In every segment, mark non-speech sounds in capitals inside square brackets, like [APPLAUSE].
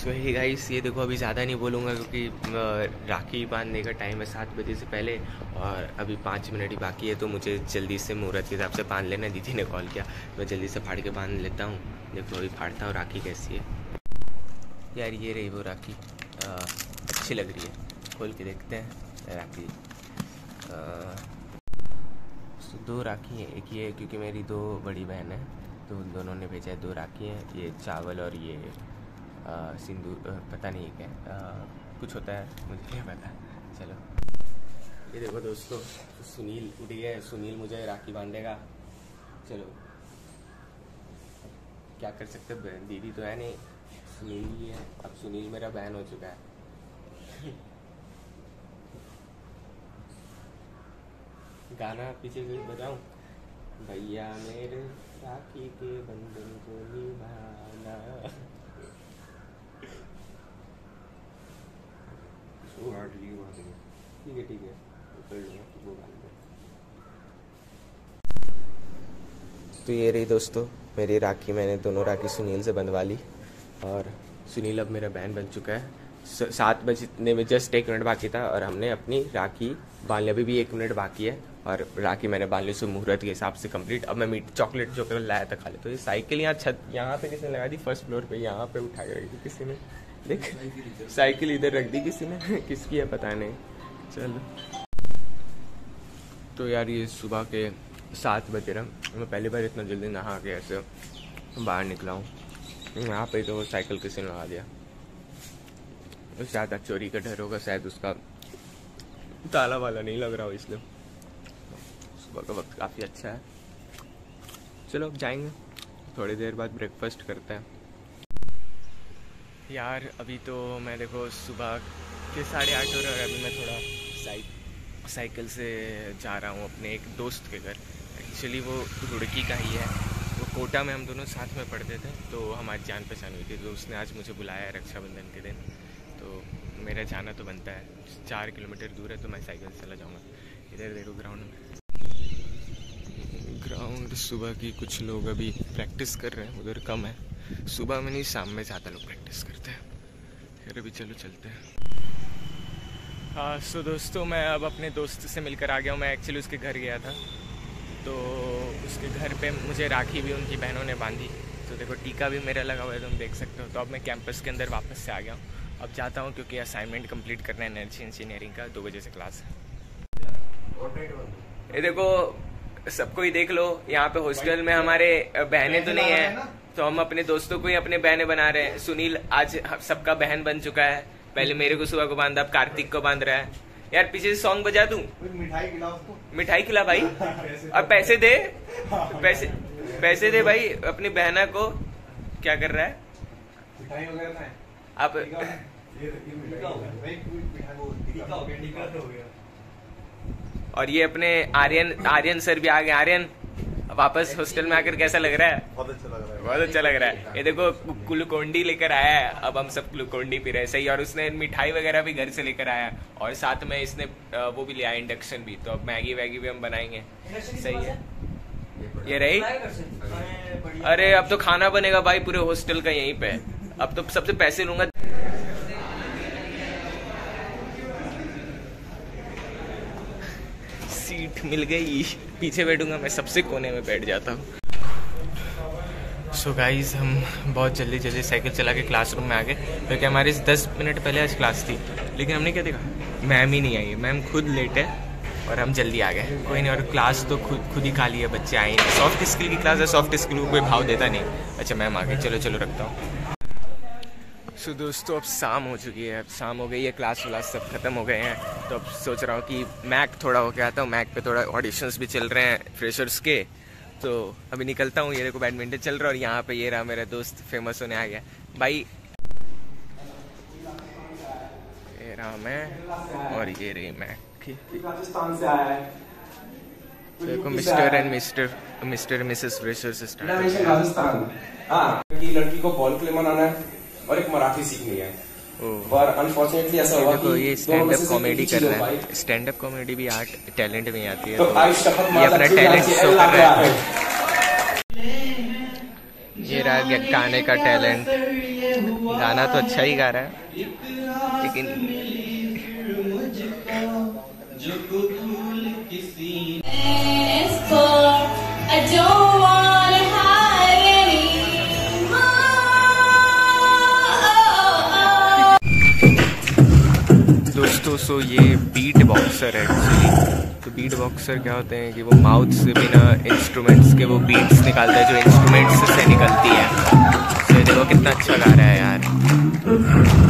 सो ही guys ये देखो अभी ज़्यादा नहीं बोलूँगा क्योंकि राखी बांधने का टाइम है सात बजे से पहले और अभी पाँच मिनट ही बाकी है तो मुझे जल्दी से मुहूर्त के हिसाब से बाँध लेना दीदी ने कॉल किया मैं जल्दी से फाड़ के बाँध लेता हूँ। देखो अभी फाड़ता हूँ राखी कैसी है। यार ये रही वो राखी आ, अच्छी लग रही है। खोल के देखते हैं राखी। आ, दो राखी हैं एक ये क्योंकि मेरी दो बड़ी बहन है तो उन दोनों ने भेजा है दो राखी हैं ये चावल और ये सिंदूर पता नहीं क्या कुछ होता है, मुझे नहीं पता। चलो। ये देखो दोस्तों, सुनील उठ गया है, सुनील मुझे राखी बांधेगा। चलो। क्या कर सकते दीदी तो है नहीं। सुनील ही है। अब सुनील मेरा बहन हो चुका है। गाना पीछे से बजाऊं? भैया मेरे राखी के बंधन को निभाना। है तो ये रही दोस्तों, मेरी राखी, मैंने दोनों राखी सुनील से बंधवा ली। और सुनील अब मेरा बहन बन चुका है। सात बजने में जस्ट एक मिनट बाकी था और हमने अपनी राखी बाँध ली अभी भी एक मिनट बाकी है। और राखी मैंने बाँध ली मुहूर्त के हिसाब से कंप्लीट अब मैं मीट चॉकलेट जो लाया था खा ले तो ये साइकिल यहाँ, छत यहाँ पे किसने लगा दी फ़र्स्ट फ्लोर पे यहाँ पे उठा के थी किसी ने। देख, साइकिल इधर रख दी किसी ने, [LAUGHS] किसकी है पता नहीं। चलो। तो यार ये सुबह के सात बजे रहा मैं पहली बार इतना जल्दी नहा के ऐसे बाहर निकला हूँ। यहाँ पे तो साइकिल किसी ने लगा दिया। ज़्यादा चोरी का डर होगा, शायद उसका ताला वाला नहीं लग रहा हो इसलिए। सुबह का वक्त काफ़ी अच्छा है। चलो जाएँगे, थोड़ी देर बाद ब्रेकफास्ट करते हैं। यार, अभी तो मैं देखो सुबह के साढ़े आठ है अभी मैं थोड़ा साइक, साइकिल से जा रहा हूँ अपने एक दोस्त के घर। एक्चुअली वो रुड़की का ही है। वो कोटा में हम दोनों साथ में पढ़ते थे तो हमारी जान पहचान हुई थी तो उसने आज मुझे बुलाया है रक्षाबंधन के दिन। तो मेरा जाना तो बनता है। चार किलोमीटर दूर है तो मैं साइकिल से चला जाऊँगा। इधर देखो ग्राउंड में। ग्राउंड सुबह की कुछ लोग अभी प्रैक्टिस कर रहे हैं, उधर कम है। सुबह में नहीं, शाम में ज़्यादा लोग प्रैक्टिस करते हैं। फिर अभी चलो चलते हैं। हाँ सो दोस्तों, मैं अब अपने दोस्त से मिलकर आ गया हूँ। मैं एक्चुअली उसके घर गया था। तो उसके घर पे मुझे राखी भी उनकी बहनों ने बांधी। तो देखो, टीका भी मेरा लगा हुआ है, तुम देख सकते हो। तो अब मैं कैंपस के अंदर वापस से आ गया हूँ। अब जाता हूँ क्योंकि असाइनमेंट कंप्लीट करना है एनर्जी इंजीनियरिंग का। दो बजे से क्लास है। ये देखो, सबको ही देख लो। यहाँ पे हॉस्टल में हमारे बहनें तो नहीं है। तो हम अपने दोस्तों को ही अपने बहने बना रहे हैं। सुनील आज सबका बहन बन चुका है। पहले मेरे को सुबह को बांधा अब कार्तिक को बाँध रहा है। यार पीछे से सॉन्ग बजा दू? मिठाई खिला मिठाई खिला भाई। अब पैसे दे। पैसे पैसे दे भाई अपनी बहना को। क्या कर रहा है? आप और ये अपने आर्यन आर्यन सर भी आ गए। आर्यन वापस हॉस्टल में आकर कैसा लग रहा है? बहुत अच्छा लग। रहा है बहुत अच्छा लग रहा है। ये देखो ग्लूकोंडी लेकर आया है। अब हम सब ग्लूकोंडी पी रहे हैं। सही और उसने मिठाई वगैरह भी घर से लेकर आया और साथ में इसने वो भी लिया इंडक्शन भी। तो अब मैगी वैगी भी हम बनाएँगे। सही है। ये रही? अरे अब तो खाना बनेगा भाई पूरे हॉस्टल का यहीं पे। अब तो सबसे पैसे लूँगा। सीट मिल गई। पीछे बैठूँगा मैं। सबसे कोने में बैठ जाता हूँ। सो so गाइज़ हम बहुत जल्दी जल्दी साइकिल चला के क्लासरूम में आ गए। क्योंकि हमारी दस मिनट पहले आज क्लास थी। लेकिन हमने क्या देखा? मैम ही नहीं आई। मैम खुद लेट है और हम जल्दी आ गए। कोई नहीं, और क्लास तो खुद खुद ही खाली है, बच्चे आए नहीं। सॉफ्ट स्किल की क्लास है सॉफ्ट स्किल को कोई भाव देता नहीं। अच्छा मैम आ गई चलो चलो, रखता हूँ। सो दोस्तों, अब शाम हो चुकी है। अब शाम हो गई है क्लास व्लास सब खत्म हो गए हैं। तो अब सोच रहा हूँ कि मैक थोड़ा हो गया आता हूँ। मैक पे थोड़ा ऑडिशंस भी चल रहे हैं फ्रेशर्स के। तो अभी निकलता हूँ ये देखो बैडमिंटन चल रहा है और यहाँ पे ये रहा मेरा दोस्त फ़ेमस होने आ गया। भाई ये रहा मैं और ये रही मैं। राजस्थान से आया है। देखो mister and mister mister missus start Rajasthan. हाँ लड़की को बॉल लिए मनाना है और एक मराठी सीखनी है। और अनफॉर्चुनेटली ऐसा हुआ कि ये स्टैंड अप कॉमेडी कर रहा है। स्टैंड अप कॉमेडी भी आर्ट टैलेंट में आती है तो, तो ये अपना टैलेंट शो कर रहा है। ये ये रहा गाने का टैलेंट गाना तो अच्छा ही गा रहा है। लेकिन दोस्तों सो ये बीट बॉक्सर है एक्चुअली तो बीट बॉक्सर क्या होते हैं कि वो माउथ से बिना इंस्ट्रूमेंट्स के वो बीट्स निकालते हैं, जो इंस्ट्रूमेंट्स से निकलती है। तो देखो कितना अच्छा गा रहा है यार।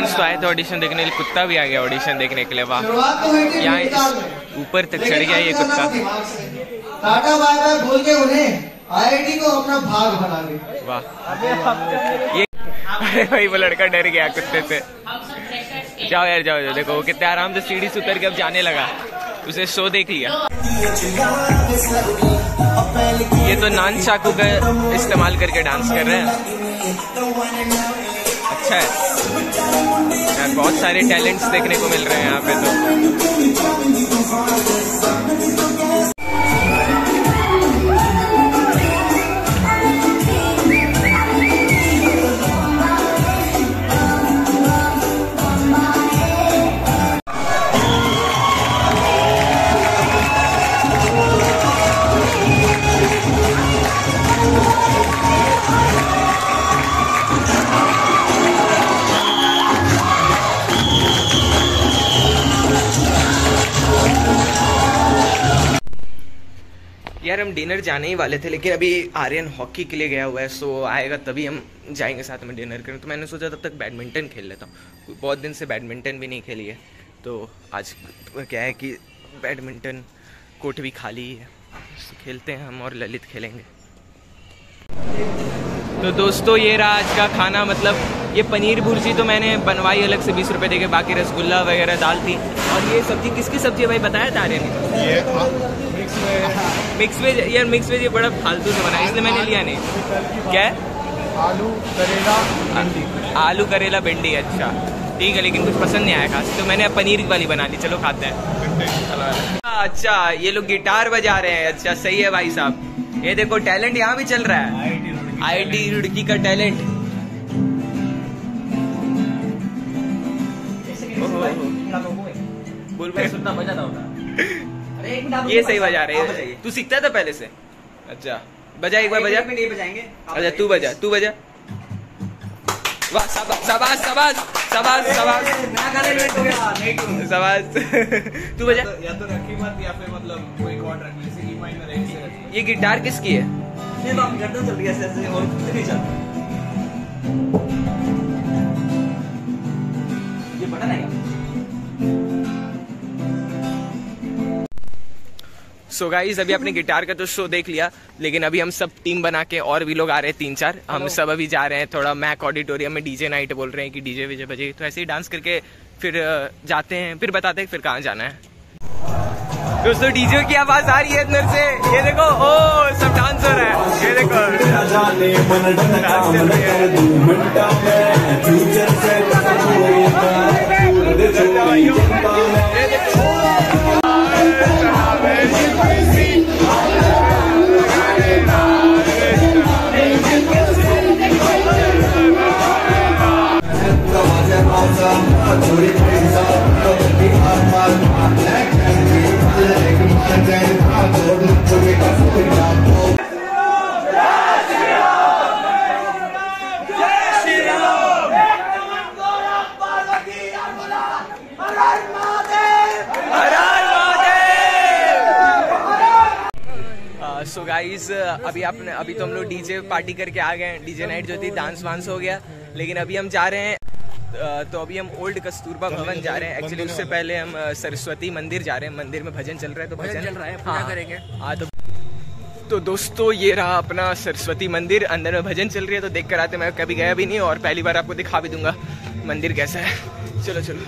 टी तो आए थे ऑडिशन देखने के लिए कुत्ता भी आ गया ऑडिशन देखने के लिए वाह। यहाँ ऊपर तक चढ़ गया ये कुत्ता। टाटा बाय बाय बोल के उन्हें आईआईटी को अपना भाग बना ले वाह। ये अरे भाई वो लड़का डर गया कुत्ते से। जाओ यार जाओ जाओ देखो वो कितने आराम से सीढ़ी से उतर के अब जाने लगा। उसे शो देख लिया। ये तो नान चाकू का इस्तेमाल करके डांस कर रहे हैं। अच्छा है। यार बहुत सारे टैलेंट्स देखने को मिल रहे हैं यहाँ पे तो। डिनर जाने ही वाले थे लेकिन अभी आर्यन हॉकी के लिए गया हुआ है सो आएगा तभी हम जाएँगे साथ में डिनर करें तो मैंने सोचा तब तक बैडमिंटन खेल लेता हूँ। बहुत दिन से बैडमिंटन भी नहीं खेली है तो आज क्या है कि बैडमिंटन कोर्ट भी खाली है तो खेलते हैं हम और ललित खेलेंगे। तो दोस्तों ये रहा आज का खाना मतलब ये पनीर भुर्जी तो मैंने बनवाई अलग से बीस रुपए देके बाकी रसगुल्ला वगैरह दाल थी। और ये सब्ज़ी किसकी सब्ज़ी है भाई बताया था आर्यन ये [LAUGHS] मिक्स वेज यार मिक्स वेज ये बड़ा फालतू से बना इसलिए मैंने लिया नहीं। क्या? आलू करेला भिंडी। आलू करेला भिंडी अच्छा। ठीक है लेकिन कुछ पसंद नहीं आया खास तो मैंने पनीर वाली बना ली चलो खाते हैं। अच्छा ये लोग गिटार बजा रहे हैं अच्छा सही है भाई साहब। ये देखो टैलेंट यहाँ भी चल रहा है। आई टी रुड़की का टैलेंट। बोल ये सही बजा रहे हैं। तू सीखता था पहले से। अच्छा बजा एक बार बजा। नहीं बजाएँगे। अच्छा तू बजा तू बजा। वाह शाबाश शाबाश शाबाश शाबाश शाबाश। शाबाश। तू बजा। या तो रखी मत या फिर मतलब कोई कॉर्ड रख ले सी माइनर एक से ये गिटार किसकी है? ये तो हम गर्दन चल रही है ऐसे ऐसे और कुछ नहीं चल ये बटन है सो गाइज़ अभी अपने गिटार का तो शो देख लिया लेकिन अभी हम सब टीम बना के और भी लोग आ रहे हैं तीन चार हम सब अभी जा रहे हैं थोड़ा मैक ऑडिटोरियम में डीजे नाइट बोल रहे हैं कि डीजे विजे बजे तो ऐसे ही डांस करके फिर जाते हैं फिर बताते हैं फिर कहाँ जाना है दोस्तों डीजे की आवाज़ आ रही है अंदर से ये देखो ओ सब डांस हो रहा है ये देखो सो गाइस अभी आपने अभी तो हम लोग डीजे पार्टी करके आ गए डीजे नाइट जो थी डांस वांस हो गया। लेकिन अभी हम जा रहे हैं तो अभी हम ओल्ड कस्तूरबा भवन जा रहे हैं। एक्चुअली उससे पहले हम सरस्वती मंदिर जा रहे हैं। मंदिर में भजन चल रहा है तो भजन चल रहा है पूजा करेंगे। हाँ तो तो दोस्तों ये रहा अपना सरस्वती मंदिर। अंदर में भजन चल रही है तो देख कर आते मैं कभी गया भी नहीं और पहली बार आपको दिखा भी दूँगा मंदिर कैसा है। चलो चलो।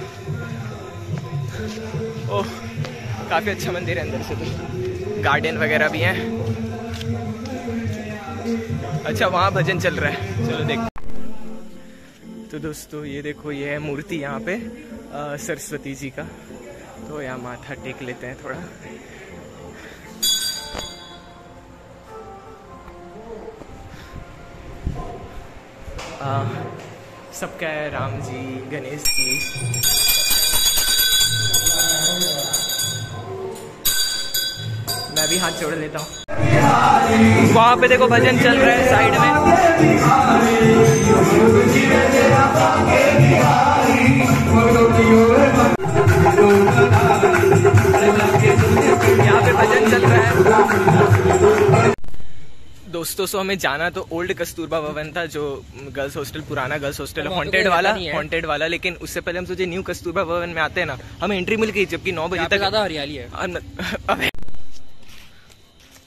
ओह काफ़ी अच्छा मंदिर है अंदर से तो। गार्डन वगैरह भी हैं। अच्छा वहाँ भजन चल रहा है। चलो देख तो दोस्तों ये देखो ये है मूर्ति यहाँ पे अ, सरस्वती जी का। तो यहाँ माथा टेक लेते हैं थोड़ा। आ, सबका है राम जी गणेश जी। मैं भी हाथ जोड़ लेता हूँ। वहाँ पे देखो भजन चल रहा है साइड में। यहाँ पे भजन चल रहा है। दोस्तों सो हमें जाना तो ओल्ड कस्तूरबा भवन था जो गर्ल्स हॉस्टल पुराना गर्ल्स हॉस्टल हॉन्टेड कोई वाला हॉन्टेड वाला लेकिन उससे पहले हम सोचे न्यू कस्तूरबा भवन में आते हैं ना हमें एंट्री मिल गई जबकि नौ बजे तक ज़्यादा हरियाली है। [LAUGHS]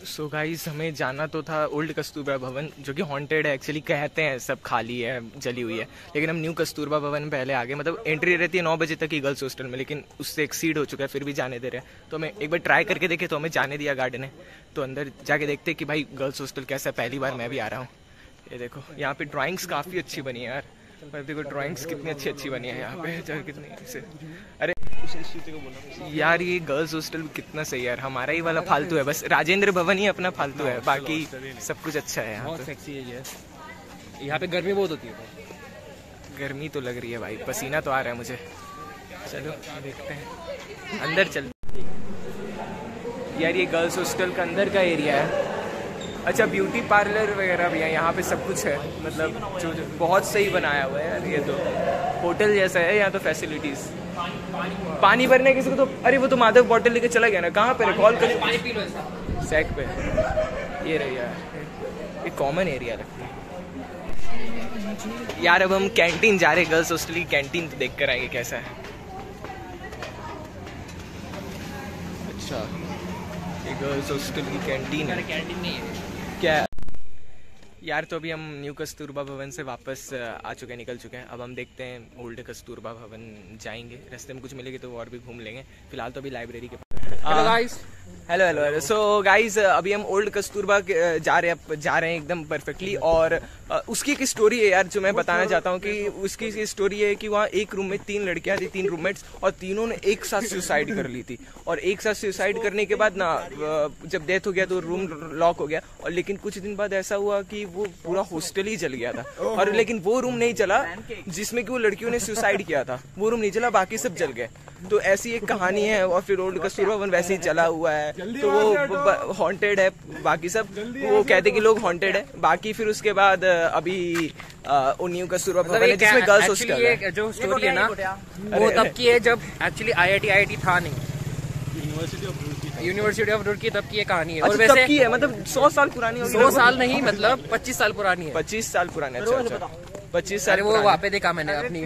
सो गाइस हमें जाना तो था ओल्ड कस्तूरबा भवन जो कि हॉन्टेड है एक्चुअली कहते हैं, सब खाली है, जली हुई है। लेकिन हम न्यू कस्तूरबा भवन पहले आ गए मतलब एंट्री रहती है नौ बजे तक ही गर्ल्स हॉस्टल में, लेकिन उससे एक्सीड हो चुका है, फिर भी जाने दे रहे हैं। तो हमें एक बार ट्राई करके देखे तो हमें जाने दिया गार्ड ने। तो अंदर जाके देखते कि भाई गर्ल्स हॉस्टल कैसा है, पहली बार मैं भी आ रहा हूँ। ये देखो, यहाँ पे ड्राइंग्स काफ़ी अच्छी बनी है यार। देखो ड्राइंग्स कितनी अच्छी अच्छी बनी है यहाँ पे कितनी अरे यार ये गर्ल्स हॉस्टल कितना सही है यार। हमारा ही वाला फालतू है बस राजेंद्र भवन ही अपना फालतू है। बाकी सब कुछ अच्छा है यहाँ पे। यहाँ पे गर्मी बहुत होती है गर्मी तो लग रही है भाई पसीना तो आ रहा है मुझे। चलो देखते हैं। अंदर चल। यार ये गर्ल्स हॉस्टल का अंदर का एरिया है। अच्छा ब्यूटी पार्लर वगैरह भी है यहाँ पे सब कुछ है। मतलब जो, जो बहुत सही बनाया हुआ है यार ये तो। होटल जैसा है यहाँ तो फैसिलिटीज़ पानी भरने किसी को तो अरे वो तो माधव बॉटल लेके चला गया ना कहाँ पे? कॉल कर। सैक पे। ये रही यार ये कॉमन एरिया लगता है। यार अब हम कैंटीन जा रहे गर्ल्स हॉस्टल की कैंटीन तो देख कर आएँगे कैसा है। अच्छा ये गर्ल्स हॉस्टल की कैंटीन है। कैंटीन नहीं है। क्या? है? यार तो अभी हम न्यू कस्तूरबा भवन से वापस आ चुके हैं निकल चुके हैं। अब हम देखते हैं ओल्ड कस्तूरबा भवन जाएँगे। रास्ते में कुछ मिलेगी तो और भी घूम लेंगे। फ़िलहाल तो अभी लाइब्रेरी के पास hello hello hello so guys अभी हम ओल्ड कस्तूरबा जा रहे हैं जा रहे हैं एकदम परफेक्टली और उसकी एक स्टोरी है यार जो मैं बताना चाहता हूँ कि उसकी स्टोरी है कि वहाँ एक रूम में तीन लड़कियाँ थी तीन रूममेट्स और तीनों ने एक साथ सुसाइड कर ली थी। और एक साथ सुसाइड करने के बाद ना जब डेथ हो गया तो रूम लॉक हो गया और लेकिन कुछ दिन बाद ऐसा हुआ कि वो पूरा हॉस्टल ही जल गया था। और लेकिन वो रूम नहीं चला जिसमें कि वो लड़कियों ने सुसाइड किया था। वो रूम नहीं चला बाकी सब जल गए। तो ऐसी एक कहानी है और फिर ओल्ड कस्तूरबा वन वैसे ही चला हुआ है। तो वो हॉन्टेड है बाकी सब वो कहते कि लोग हॉन्टेड है। बाकी फिर उसके बाद अभी वो न्यू कस्तूरबा भवन है जिसमें गर्ल्स हॉस्टल है। जो स्टोरी है ना वो तब की है जब एक्चुअली आईआईटी आईआईटी था नहीं। यूनिवर्सिटी ऑफ़ रुड़की तब की ये कहानी है। और अच्छा वैसे की है मतलब सौ साल पुरानी होगी सौ साल नहीं मतलब पच्चीस साल पुरानी है। पच्चीस साल पुरानी अच्छा अच्छा। पच्चीस साल वो वहाँ पे देखा मैंने अपनी।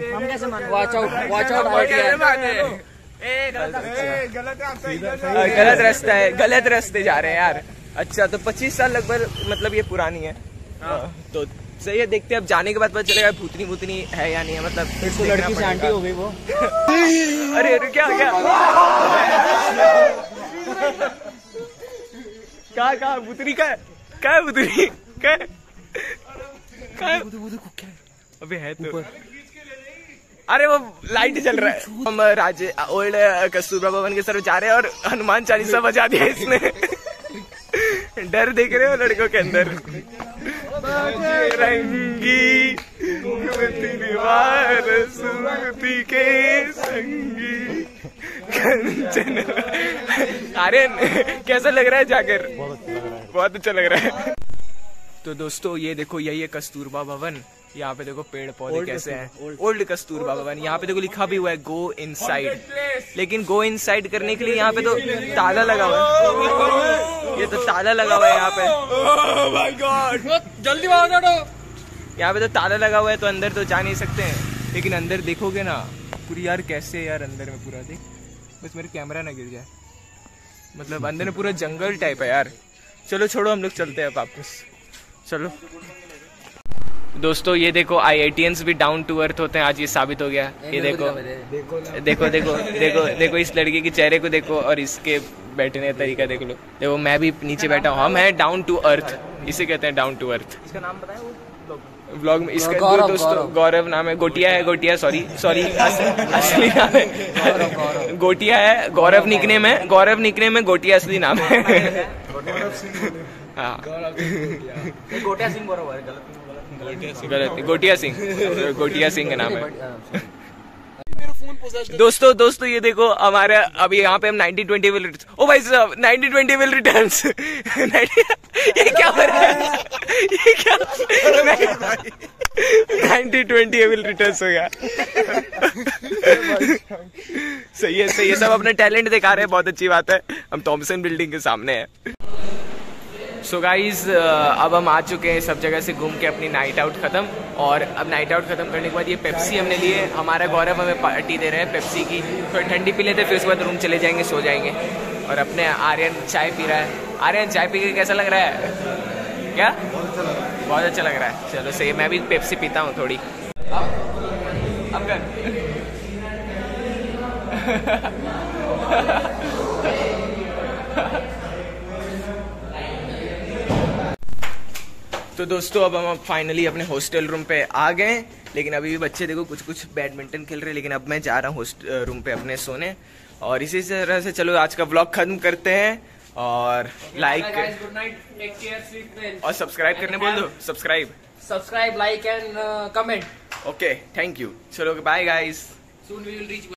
वॉच आउट वॉच आउट गलत रास्ता। है। गलत रास्ते जा रहे हैं यार। अच्छा तो 25 साल लगभग मतलब ये पुरानी है। तो सही है देखते हैं अब जाने के बाद पता चलेगा भूतनी भूतनी है या नहीं है मतलब फिर तो लड़की से आंटी हो गई वो। [LAUGHS] अरे अरे क्या क्या कहा कहा भूतनी का है? क्या है भूतनी? क्या क्या अबे है तो। अरे वो लाइट चल रहा है। हम राजे ओल्ड कस्तूरबा भवन के तरफ़ जा रहे हैं और हनुमान चालीसा बजा दिया इसने। डर देख रहे हो लड़कों के अंदर? रंगी दीवार के संगी। अरे, कैसा लग रहा है जाकर? बहुत अच्छा लग रहा है। तो दोस्तों, ये देखो, यही है कस्तूरबा भवन। यहाँ पे देखो पेड़ पौधे कैसे हैं। ओल्ड कस्तूरबा भवन यहाँ पे देखो लिखा भी हुआ है गो इनसाइड लेकिन गो इनसाइड करने के लिए यहाँ पे तो ताला लगा हुआ है। ये तो ताला लगा हुआ है यहाँ पे। जल्दी यहाँ पे तो ताला लगा हुआ है तो अंदर तो जा नहीं सकते हैं। लेकिन अंदर देखोगे ना पूरी यार कैसे है यार अंदर में पूरा देख। बस मेरे कैमरा ना गिर जाए। मतलब अंदर में पूरा जंगल टाइप है यार। चलो छोड़ो हम लोग चलते हैं वापस। चलो। दोस्तों ये देखो आई भी डाउन टू अर्थ होते हैं आज ये साबित हो गया। ये देखो। देखो देखो देखो देखो इस लड़के के चेहरे को देखो और इसके बैठने का तरीका देख लो। देखो मैं भी नीचे बैठा हूँ। हम हैं डाउन टू अर्थ इसे कहते हैं डाउन टू अर्थ इसका नाम बताए वो? व्लॉग में। इसका गौरव, दोस्तों गौरव। गौरव नाम है गोटिया है गोटिया सॉरी सॉरी असली नाम है। गोटिया है गौरव निकने में गौरव निकनेम में गोटिया असली नाम है। [LAUGHS] हाँ। गोटिया सिंह बरोबर है, गलत गोटिया सिंह। गोटिया सिंह का नाम है। [LAUGHS] दोस्तों दोस्तों ये देखो हमारे अभी यहाँ पे हम 1920 विल ओ भाई साहब 1920 विल रिटर्न्स ये क्या हो रहा है? ये क्या? 1920 विल रिटर्न्स हो गया। सही है सही है सब अपने टैलेंट दिखा रहे हैं बहुत अच्छी बात है। हम थॉमसन बिल्डिंग के सामने हैं। सो गाइज़ अब हम आ चुके हैं सब जगह से घूम के अपनी नाइट आउट खत्म। और अब नाइट आउट खत्म करने के बाद ये पेप्सी हमने लिए। हमारा गौरव हमें पार्टी दे रहे हैं पेप्सी की। थोड़ी ठंडी पी लेते फिर उसके बाद रूम चले जाएँगे, सो जाएँगे। और अपने आर्यन चाय पी रहा है। आर्यन, चाय पी के कैसा लग रहा है? क्या? बहुत अच्छा लग रहा है। चलो सही मैं भी पेप्सी पीता हूँ थोड़ी। अब कर। [LAUGHS] तो दोस्तों अब हम फाइनली अपने हॉस्टल रूम पे आ गए। लेकिन अभी भी बच्चे देखो कुछ कुछ बैडमिंटन खेल रहे हैं लेकिन अब मैं जा रहा हूँ रूम पे अपने सोने। और इसी तरह से चलो आज का ब्लॉग खत्म करते हैं। और लाइक और सब्सक्राइब करने बोल दो। Subscribe subscribe like and comment okay thank you चलो बाय गाइस